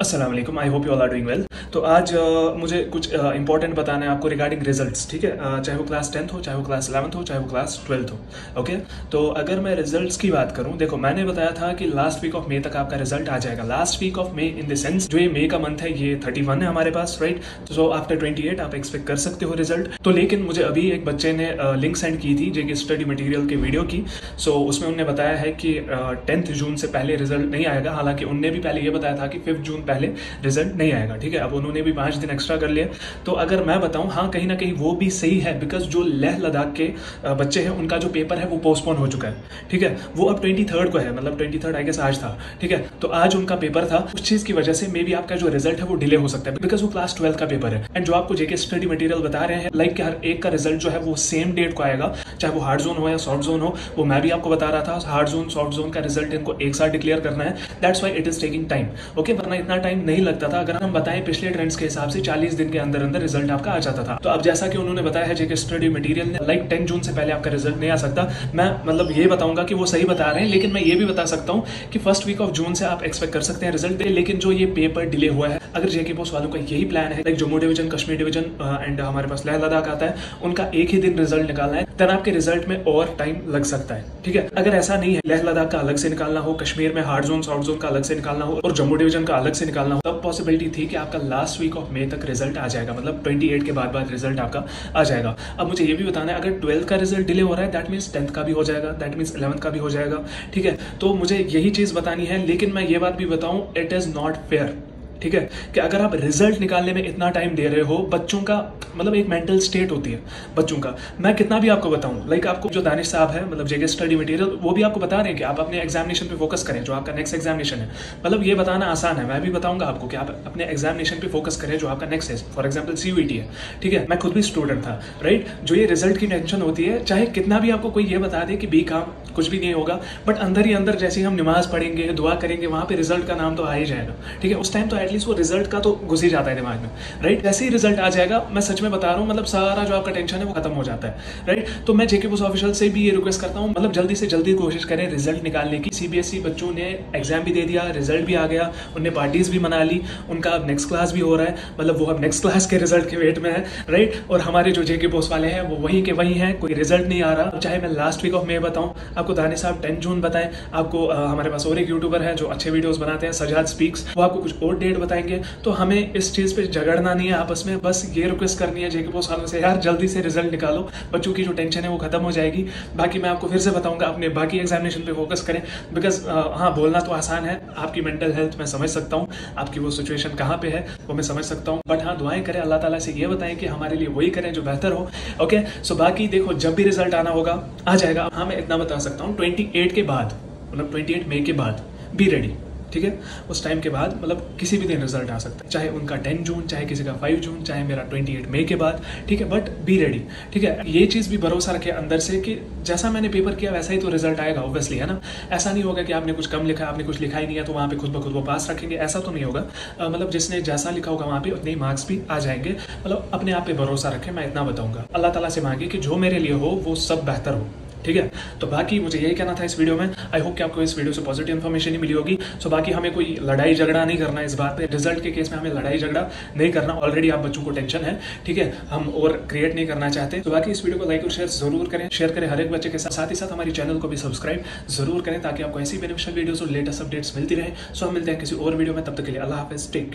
Aslam I hope you all are doing well तो आज uh, मुझे कुछ इंपॉर्टेंट uh, बताना है आपको रिगार्डिंग रिजल्ट्स ठीक है? uh, चाहे वो क्लास टेंथ हो चाहे वो क्लास इलेवंथ हो चाहे वो क्लास ट्वेल्थ हो ओके तो अगर मैं रिजल्ट्स की बात करूँ देखो मैंने बताया था कि लास्ट वीक ऑफ़ मे तक आपका रिज़ल्ट आ जाएगा। Last week of May in the sense जो ये मे का मंथ है ये थर्टी वन है हमारे पास right so after twenty eight आप एक्सपेक्ट कर सकते हो रिज़ल्ट तो लेकिन मुझे अभी एक बच्चे ने लिंक सेंड की थी जो कि स्टडी मटीरियल के वीडियो की। सो so, उसमें उन्होंने बताया है कि टेंथ जून से पहले रिज़ल्ट नहीं आएगा। हालाँकि उनने भी पहले ये बताया था कि फिफ्थ जून पहले रिज़ल्ट नहीं आएगा, ठीक है? अब उन्होंने भी पाँच दिन एक्स्ट्रा कर लिया। तो अगर मैं बताऊँ हाँ कहीं ना कहीं वो भी सही है बिकॉज़ जो लेह लद्दाख के बच्चे हैं, उनका जो पेपर है वो पोस्टपोन हो चुका है, ठीक है? वो अब ट्वेंटी को है मतलब ट्वेंटी थर्ड आई गेस आज था, ठीक है? तो आज उनका पेपर था, उस चीज़ की वजह से मे बी आपका जो रिज़ल्ट है वो डिले हो सकता है बिकॉज़ वो क्लास ट्वेल्थ का पेपर है। एंड जो आपको जेके स्टडी मटेरियल बता रहे हैं लाइक like हर एक का रिज़ल्ट जो है वो सेम डेट को आएगा, चाहे वो हार्ड जोन हो या सॉफ्ट जोन हो, वो मैं भी आपको बता रहा था हार्ड जोन सॉफ्ट जोन का रिज़ल्ट इनको एक साथ डिक्लेयर करना है that's why it is taking time okay वरना इतना टाइम नहीं लगता था। अगर हम बताएँ पिछले ट्रेंड्स के हिसाब से 40 दिन के अंदर अंदर रिज़ल्ट आपका आ जाता था। तो अब जैसा कि उन्होंने बताया है जेके स्टडी मटेरियल ने लाइक टेन जून से पहले आपका रिज़ल्ट नहीं आ सकता। मैं मतलब ये बताऊँगा कि वो सही बता रहे हैं, लेकिन मैं ये भी बता सकता हूँ कि फ़र्स्ट वीक ऑफ़ जून से आप एक्सपेक्ट कर सकते हैं रिज़ल्ट दे लेकिन जो ये पेपर डिले हुआ है, अगर जेके पोस्ट वालों का यही प्लान है like Jammu division Kashmir division and हमारे पास लेह लद्दाख आता है, उनका एक ही दिन रिज़ल्ट निकालना है देन आपके रिज़ल्ट में और टाइम लग सकता है। ठीक है? अगर ऐसा नहीं है लेह लद्दाख का अलग से निकालना हो कश्मीर में हार्ड जोन साउथ जोन का अलग से निकालना हो, और जम्मू डिवीज़न का अलग से निकालना हो, तब पॉसिबिलिटी थी कि आपका लास्ट वीक ऑफ़ मे तक रिज़ल्ट आ जाएगा। मतलब 28 के बाद बाद रिज़ल्ट आपका आ जाएगा। अब मुझे ये भी बताना है, अगर ट्वेल्थ का रिज़ल्ट डिले हो रहा है दैट मीन्स टेंथ का भी हो जाएगा दैट मीन्स इलेवंथ का भी हो जाएगा, ठीक है? तो मुझे यही चीज़ बतानी है, लेकिन मैं ये बात भी बताऊँ इट इज़ नॉट फेयर ठीक है? कि अगर आप रिज़ल्ट निकालने में इतना टाइम दे रहे हो, बच्चों का मतलब एक मेंटल स्टेट होती है, बच्चों का। मैं कितना भी आपको बताऊँ लाइक आपको जो दानिश साहब है मतलब जेके स्टडी मटेरियल वो भी आपको बता रहे हैं कि आप अपने एग्जामिनेशन पे फोकस करें, जो आपका नेक्स्ट एग्जामिनेशन है। मतलब ये बताना आसान है, मैं भी बताऊँगा आपको कि आप अपने एग्जामिनेशन पे फोकस करें, जो आपका नेक्स्ट है फॉर एग्ज़ाम्पल सीयूटी है। ठीक है? मैं खुद भी स्टूडेंट था राइट जो ये रिज़ल्ट की टेंशन होती है, चाहे कितना भी आपको कोई ये बता दे कि बी काम कुछ भी नहीं होगा बट अंदर ही अंदर जैसे हम नमाज़ पढ़ेंगे, दुआ करेंगे, वहाँ पे रिज़ल्ट का नाम तो आ ही जाएगा। ठीक है? उस टाइम तो एटलीस्ट वो रिज़ल्ट का तो घुस ही जाता है दिमाग में राइट ऐसे ही रिज़ल्ट आ जाएगा। मैं सच में बता रहा हूँ मतलब सारा जो आपका टेंशन है वो खत्म हो जाता है राइट तो मैं जेके पोस्ट ऑफिशियल से भी ये रिक्वेस्ट करता हूँ मतलब जल्दी से जल्दी कोशिश करें रिज़ल्ट निकालने की। सीबीएसई बच्चों ने एग्ज़ाम भी दे दिया रिज़ल्ट भी आ गया उनने पार्टीज़ भी मना ली उनका अब नेक्स्ट क्लास भी हो रहा है मतलब वो अब नेक्स्ट क्लास के रिज़ल्ट के वेट में है राइट और हमारे जो जेके पोस्ट वाले हैं वो वहीं के वहीं हैं कोई रिज़ल्ट नहीं आ रहा। चाहे मैं लास्ट वीक ऑफ़ मे बताऊँ आपको दानिश साहब टेन जून बताएँ आपको आ, हमारे पास और एक यूट्यूबर है जो अच्छे वीडियोस बनाते हैं सजाद स्पीक्स वो आपको कुछ और डेट बताएँगे तो हमें इस चीज़ पे झगड़ना नहीं है आपस में, बस ये रिक्वेस्ट करनी है जेके पोस्ट वालों से, यार, जल्दी से रिज़ल्ट निकालो, बच्चों की जो टेंशन है वो खत्म हो जाएगी, बाकी मैं आपको फिर से बताऊँगा, अपने बाकी एग्जामिनेशन पे फोकस करें बिकॉज़ हाँ बोलना तो आसान है, आपकी मेंटल हेल्थ मैं समझ सकता हूँ, आपकी वो सिचुएशन कहाँ पे है, वो मैं समझ सकता हूँ बट हाँ दुआएँ करें, अल्लाह ताला से ये बताएँ कि हमारे लिए वही करें जो बेहतर हो ओके सो बाकी देखो, जब भी रिज़ल्ट आना होगा, आ जाएगा हाँ मैं इतना बता सकता हूँ ट्वेंटी के बाद मतलब ट्वेंटी मई के बाद बी रेडी ठीक है? उस टाइम के बाद मतलब किसी भी दिन रिज़ल्ट आ सकता है। चाहे उनका टेन जून, चाहे किसी का फाइव जून, चाहे मेरा ट्वेंटी एट मई के बाद, ठीक है? बट बी रेडी ठीक है? ये चीज़ भी भरोसा रखे अंदर से कि जैसा मैंने पेपर किया, वैसा ही तो रिज़ल्ट आएगा ऑब्वियसली है ना? ऐसा नहीं होगा कि आपने कुछ कम लिखा, आपने कुछ लिखा ही नहीं है तो वहाँ पे खुद ब खुद वो पास रखेंगे। ऐसा तो नहीं होगा। मतलब जिसने जैसा लिखा होगा, वहाँ पे उतने ही मार्क्स भी आ जाएँगे। मतलब अपने आप पे भरोसा रखें, मैं इतना बताऊँगा। अल्लाह ताला से मांगे कि जो मेरे लिए हो, वो सब बेहतर हो। ठीक है? तो बाकी मुझे यही कहना था इस वीडियो में। आई होप कि आपको इस वीडियो से पॉजिटिव इन्फॉर्मेशन ही मिली होगी। सो बाकी हमें कोई लड़ाई झगड़ा नहीं करना इस बात पे। रिज़ल्ट के केस में हमें लड़ाई झगड़ा नहीं करना। ऑलरेडी आप बच्चों को टेंशन है, ठीक है? हम और क्रिएट नहीं करना चाहते। तो बाकी इस वीडियो को लाइक और शेयर ज़रूर करें। शेयर करें हर एक बच्चे के साथ। साथ ही साथ हमारी चैनल को भी सब्सक्राइब ज़रूर करें ताकि आपको ऐसी बेनिफिशियल वीडियो और लेटेस्ट अपडेट्स मिलती रहे। सो हम मिलते हैं किसी और वीडियो में। तब तक के लिए अल्लाह हाफिज। Take care